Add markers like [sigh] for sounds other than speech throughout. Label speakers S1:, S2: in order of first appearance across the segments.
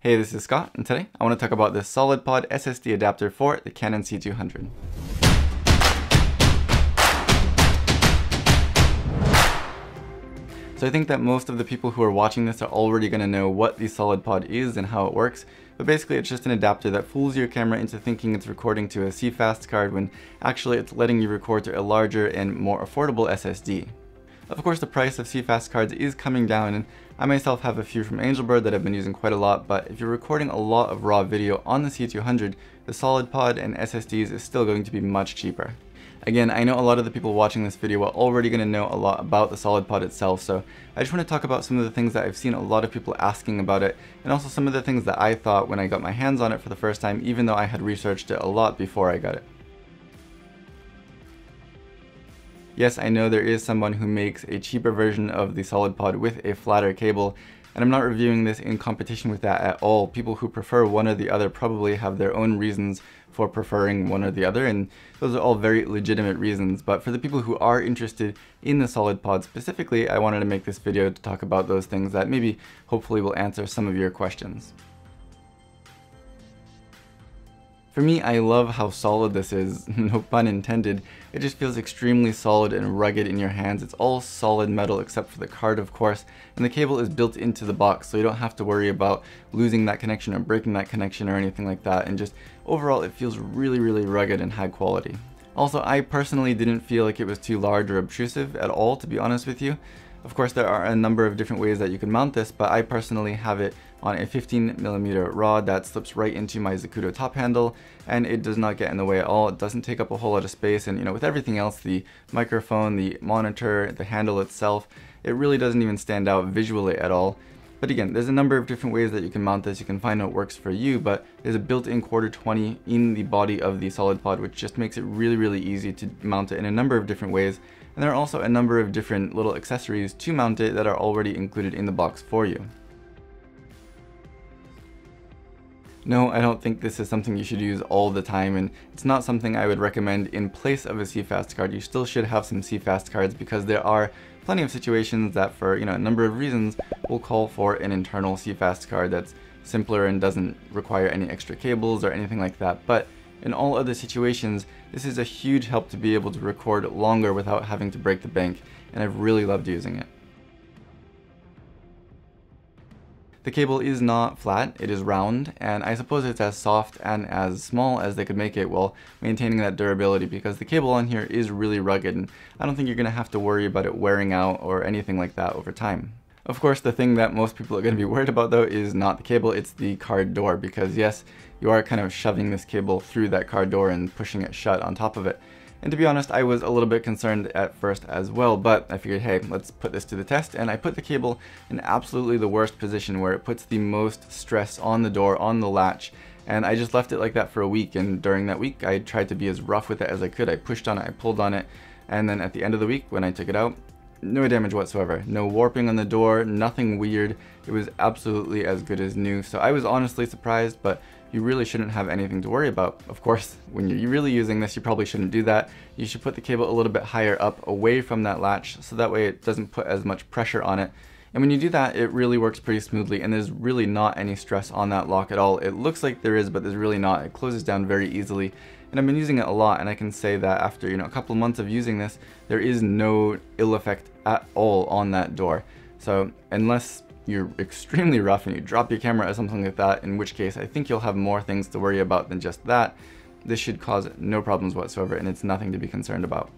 S1: Hey, this is Scott, and today I want to talk about the SolidPod SSD adapter for the Canon C200. So I think that most of the people who are watching this are already going to know what the SolidPod is and how it works, but basically it's just an adapter that fools your camera into thinking it's recording to a CFast card when actually it's letting you record to a larger and more affordable SSD. Of course the price of CFast cards is coming down and I myself have a few from Angelbird that I've been using quite a lot, but if you're recording a lot of raw video on the C200, the SolidPod and SSDs is still going to be much cheaper. Again, I know a lot of the people watching this video are already going to know a lot about the SolidPod itself, so I just want to talk about some of the things that I've seen a lot of people asking about it, and also some of the things that I thought when I got my hands on it for the first time, even though I had researched it a lot before I got it. Yes, I know there is someone who makes a cheaper version of the solid pod with a flatter cable, and I'm not reviewing this in competition with that at all. People who prefer one or the other probably have their own reasons for preferring one or the other, and those are all very legitimate reasons. But for the people who are interested in the solid pod specifically, I wanted to make this video to talk about those things that maybe hopefully will answer some of your questions. For me, I love how solid this is, [laughs] no pun intended. It just feels extremely solid and rugged in your hands. It's all solid metal except for the card, of course, and the cable is built into the box, so you don't have to worry about losing that connection or breaking that connection or anything like that, and just overall it feels really, really rugged and high quality. Also, I personally didn't feel like it was too large or obtrusive at all, to be honest with you. Of course, there are a number of different ways that you can mount this, but I personally have it on a 15 millimeter rod that slips right into my Zacuto top handle, and it does not get in the way at all. It doesn't take up a whole lot of space, and you know, with everything else, the microphone, the monitor, the handle itself, it really doesn't even stand out visually at all. But again, there's a number of different ways that you can mount this. You can find out what works for you, but there's a built-in quarter 20 in the body of the solid pod, which just makes it really, really easy to mount it in a number of different ways. And there are also a number of different little accessories to mount it that are already included in the box for you. No, I don't think this is something you should use all the time, and it's not something I would recommend in place of a CFast card. You still should have some CFast cards because there are plenty of situations that for you know a number of reasons will call for an internal CFast card that's simpler and doesn't require any extra cables or anything like that. But in all other situations, this is a huge help to be able to record longer without having to break the bank, and I've really loved using it. The cable is not flat, it is round, and I suppose it's as soft and as small as they could make it while maintaining that durability because the cable on here is really rugged and I don't think you're going to have to worry about it wearing out or anything like that over time. Of course, the thing that most people are going to be worried about though is not the cable, it's the card door because yes, you are kind of shoving this cable through that card door and pushing it shut on top of it. And to be honest, I was a little bit concerned at first as well, but I figured, hey, let's put this to the test. And I put the cable in absolutely the worst position where it puts the most stress on the door, on the latch. And I just left it like that for a week. And during that week, I tried to be as rough with it as I could. I pushed on it, I pulled on it. And then at the end of the week, when I took it out, no damage whatsoever. No warping on the door, nothing weird. It was absolutely as good as new. So I was honestly surprised, but you really shouldn't have anything to worry about. Of course, when you're really using this, you probably shouldn't do that. You should put the cable a little bit higher up away from that latch so that way it doesn't put as much pressure on it. And when you do that, it really works pretty smoothly and there's really not any stress on that lock at all. It looks like there is, but there's really not. It closes down very easily and I've been using it a lot and I can say that after you know a couple of months of using this there is no ill effect at all on that door so unless you're extremely rough and you drop your camera or something like that in which case I think you'll have more things to worry about than just that this should cause no problems whatsoever and it's nothing to be concerned about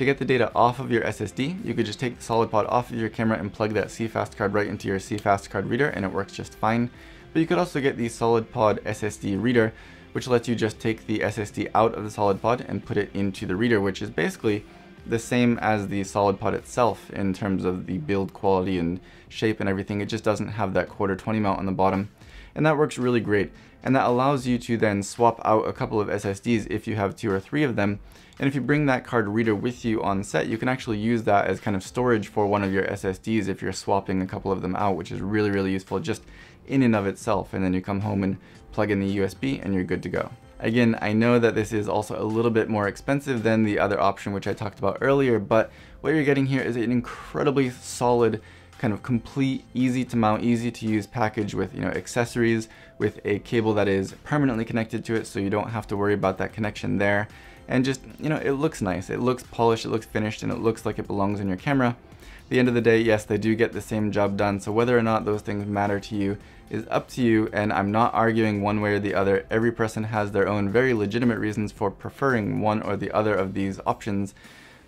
S1: To get the data off of your SSD, you could just take the SolidPod off of your camera and plug that CFast card right into your CFast card reader and it works just fine. But you could also get the SolidPod SSD reader, which lets you just take the SSD out of the SolidPod and put it into the reader, which is basically the same as the SolidPod itself in terms of the build quality and shape and everything. It just doesn't have that quarter 20 mount on the bottom. And that works really great. And that allows you to then swap out a couple of SSDs if you have two or three of them. And if you bring that card reader with you on set, you can actually use that as kind of storage for one of your SSDs if you're swapping a couple of them out, which is really, really useful. Just in and of itself and then you come home and plug in the USB and you're good to go. Again, I know that this is also a little bit more expensive than the other option which I talked about earlier, but what you're getting here is an incredibly solid kind of complete, easy to mount, easy to use package with, you know, accessories, with a cable that is permanently connected to it so you don't have to worry about that connection there. And just, you know, it looks nice. It looks polished, it looks finished, and it looks like it belongs in your camera. At the end of the day, yes, they do get the same job done. So whether or not those things matter to you is up to you. And I'm not arguing one way or the other. Every person has their own very legitimate reasons for preferring one or the other of these options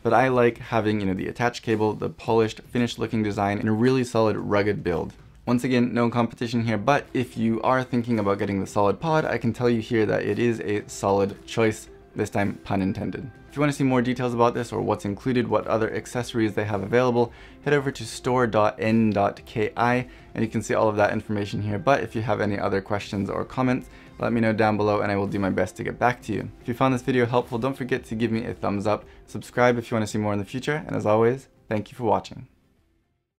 S1: but I like having, you know, the attached cable, the polished, finished looking design, and a really solid, rugged build. Once again, no competition here, but if you are thinking about getting the solid pod, I can tell you here that it is a solid choice, this time pun intended. If you want to see more details about this or what's included, what other accessories they have available, head over to store.n.ki and you can see all of that information here. But if you have any other questions or comments, let me know down below and I will do my best to get back to you. If you found this video helpful, don't forget to give me a thumbs up, subscribe if you want to see more in the future, and as always, thank you for watching.